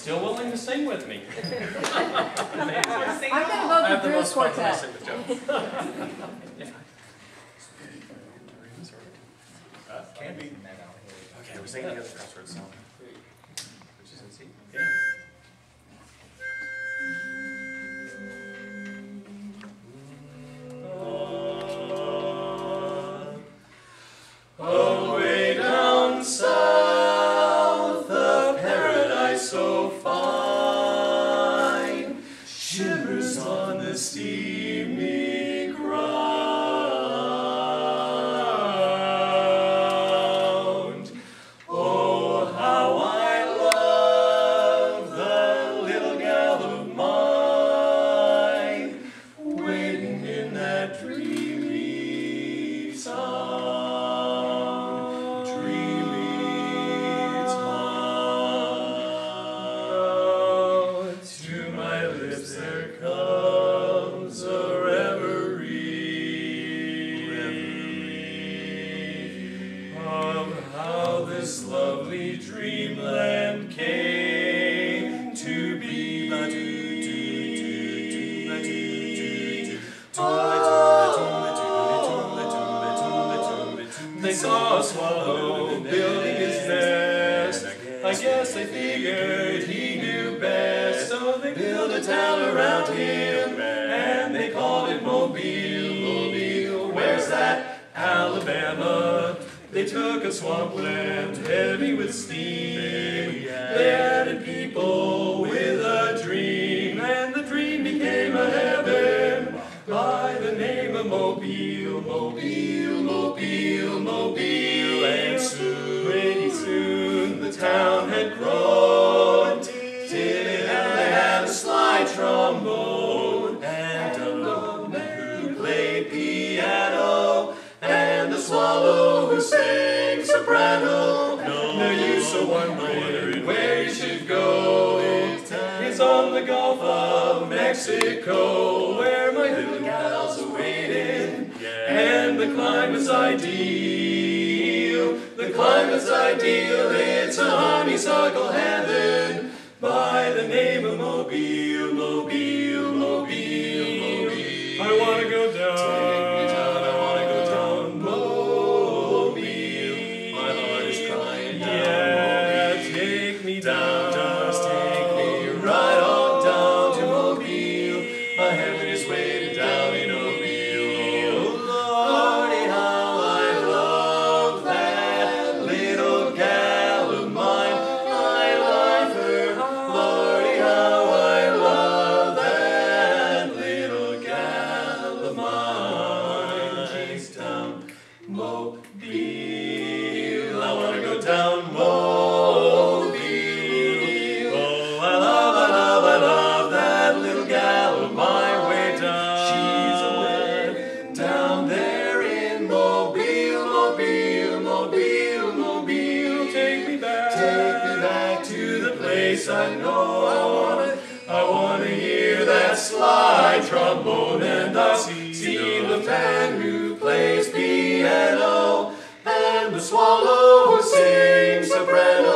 still willing to sing with me. I'm gonna I vote have for the Drew's most I quartet. sing with Joe. Uh, Okay, we're singing together crossroads song. Which is in C? Yeah. Away down south, a paradise so on They saw a swallow building his nest. I guess they figured he knew best, so they built a town around him, and they called it Mobile. Where's that? Alabama. They took a swampland heavy with steam. They added people with a Mobile, Mobile, Mobile, Mobile. And soon, pretty soon, the town had grown till they had a slide trombone and a man who played piano and a swallow who sang soprano. No use of wondering where you should go. It's on the Gulf of Mexico where my little waiting, and the climate's ideal. The climate's ideal. It's a honeysuckle heaven by the name of Mobile, Mobile, Mobile, Mobile. I wanna go down. Take me down. I wanna go down. Mobile. My heart is crying now. Mobile, take me down. Place I know. I wanna, I wanna hear that slide trombone and I see, see the man who plays piano and the swallow who sings soprano.